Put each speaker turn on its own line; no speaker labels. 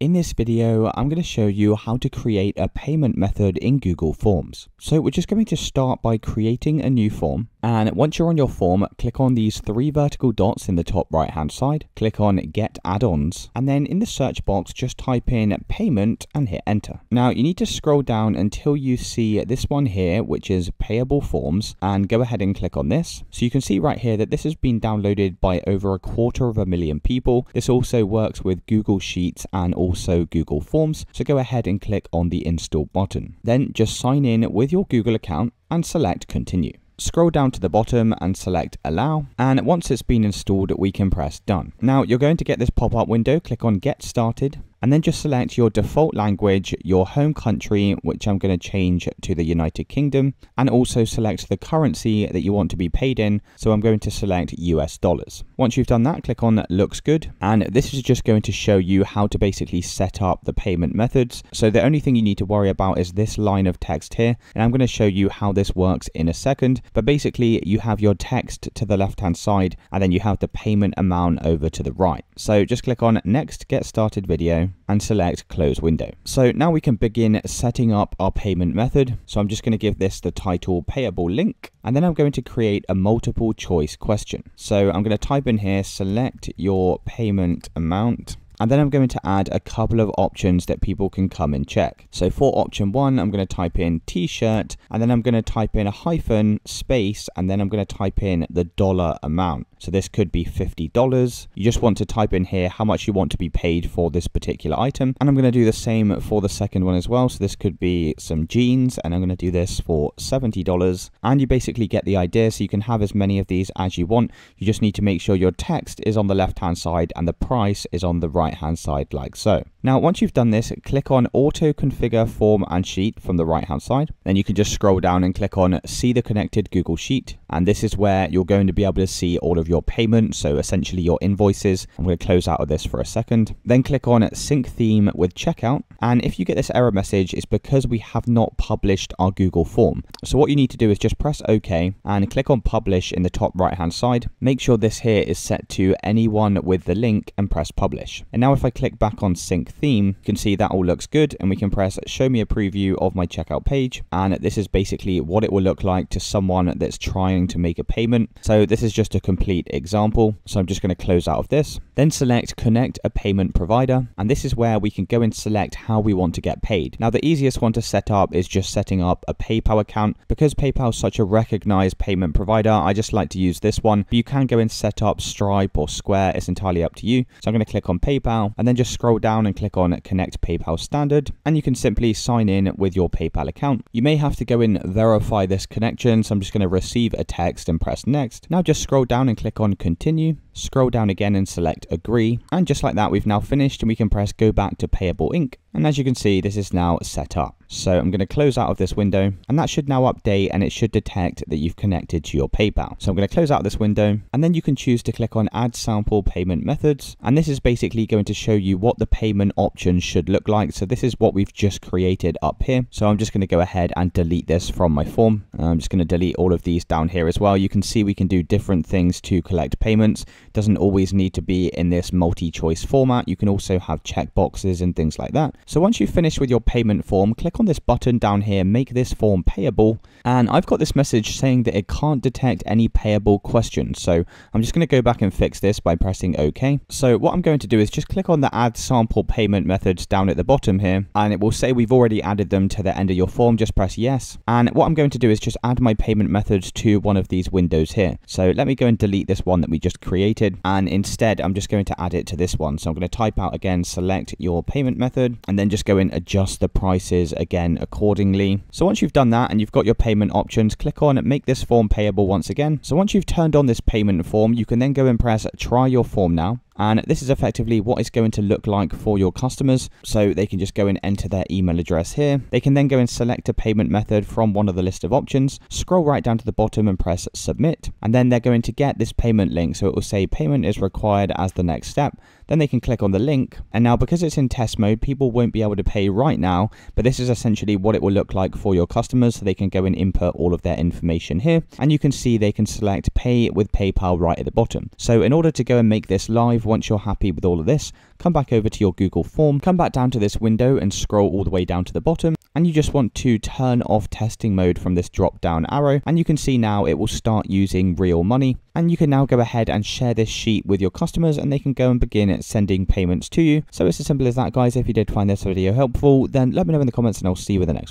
In this video, I'm going to show you how to create a payment method in Google Forms. So we're just going to start by creating a new form. And once you're on your form, click on these three vertical dots in the top right hand side, click on get add-ons, and then in the search box, just type in payment and hit enter. Now you need to scroll down until you see this one here, which is payable forms, and go ahead and click on this. So you can see right here that this has been downloaded by over a quarter of a million people. This also works with Google Sheets and all also Google Forms, so go ahead and click on the install button. Then just sign in with your Google account and select continue. Scroll down to the bottom and select allow and once it's been installed we can press done. Now you're going to get this pop-up window, click on get started and then just select your default language, your home country, which I'm going to change to the United Kingdom, and also select the currency that you want to be paid in. So I'm going to select US dollars. Once you've done that, click on looks good. And this is just going to show you how to basically set up the payment methods. So the only thing you need to worry about is this line of text here. And I'm going to show you how this works in a second. But basically you have your text to the left hand side and then you have the payment amount over to the right. So just click on next, get started video and select close window. So now we can begin setting up our payment method. So I'm just going to give this the title payable link and then I'm going to create a multiple choice question. So I'm going to type in here, select your payment amount and then I'm going to add a couple of options that people can come and check. So for option one, I'm going to type in t-shirt and then I'm going to type in a hyphen space and then I'm going to type in the dollar amount. So this could be $50. You just want to type in here how much you want to be paid for this particular item. And I'm going to do the same for the second one as well. So this could be some jeans and I'm going to do this for $70. And you basically get the idea. So you can have as many of these as you want. You just need to make sure your text is on the left hand side and the price is on the right hand side like so. Now once you've done this, click on auto configure form and sheet from the right hand side. Then you can just scroll down and click on see the connected Google Sheet. And this is where you're going to be able to see all of your payments. So essentially your invoices. I'm going to close out of this for a second. Then click on sync theme with checkout. And if you get this error message, it's because we have not published our Google form. So what you need to do is just press OK and click on publish in the top right hand side. Make sure this here is set to anyone with the link and press publish. And now if I click back on sync theme, you can see that all looks good and we can press show me a preview of my checkout page. And this is basically what it will look like to someone that's trying to make a payment. So this is just a complete example. So I'm just going to close out of this. Then select connect a payment provider. And this is where we can go and select how we want to get paid. Now the easiest one to set up is just setting up a PayPal account. Because PayPal is such a recognized payment provider, I just like to use this one. But you can go and set up Stripe or Square. It's entirely up to you. So I'm going to click on PayPal PayPal and then just scroll down and click on Connect PayPal Standard and you can simply sign in with your PayPal account. You may have to go and verify this connection so I'm just going to receive a text and press next. Now just scroll down and click on Continue Scroll down again and select agree. And just like that, we've now finished and we can press go back to Payable Inc. And as you can see, this is now set up. So I'm going to close out of this window and that should now update and it should detect that you've connected to your PayPal. So I'm going to close out this window and then you can choose to click on add sample payment methods. And this is basically going to show you what the payment options should look like. So this is what we've just created up here. So I'm just going to go ahead and delete this from my form. Uh, I'm just going to delete all of these down here as well. You can see we can do different things to collect payments doesn't always need to be in this multi-choice format. You can also have checkboxes and things like that. So once you've finished with your payment form, click on this button down here, make this form payable. And I've got this message saying that it can't detect any payable questions. So I'm just going to go back and fix this by pressing OK. So what I'm going to do is just click on the add sample payment methods down at the bottom here. And it will say we've already added them to the end of your form. Just press yes. And what I'm going to do is just add my payment methods to one of these windows here. So let me go and delete this one that we just created created and instead I'm just going to add it to this one. So I'm going to type out again, select your payment method and then just go and adjust the prices again accordingly. So once you've done that and you've got your payment options, click on make this form payable once again. So once you've turned on this payment form, you can then go and press try your form now. And this is effectively what it's going to look like for your customers. So they can just go and enter their email address here. They can then go and select a payment method from one of the list of options, scroll right down to the bottom and press submit. And then they're going to get this payment link. So it will say payment is required as the next step. Then they can click on the link. And now because it's in test mode, people won't be able to pay right now, but this is essentially what it will look like for your customers. So they can go and input all of their information here. And you can see they can select pay with PayPal right at the bottom. So in order to go and make this live, once you're happy with all of this, come back over to your Google form, come back down to this window and scroll all the way down to the bottom and you just want to turn off testing mode from this drop down arrow and you can see now it will start using real money and you can now go ahead and share this sheet with your customers and they can go and begin sending payments to you. So it's as simple as that guys. If you did find this video helpful then let me know in the comments and I'll see you with the next one.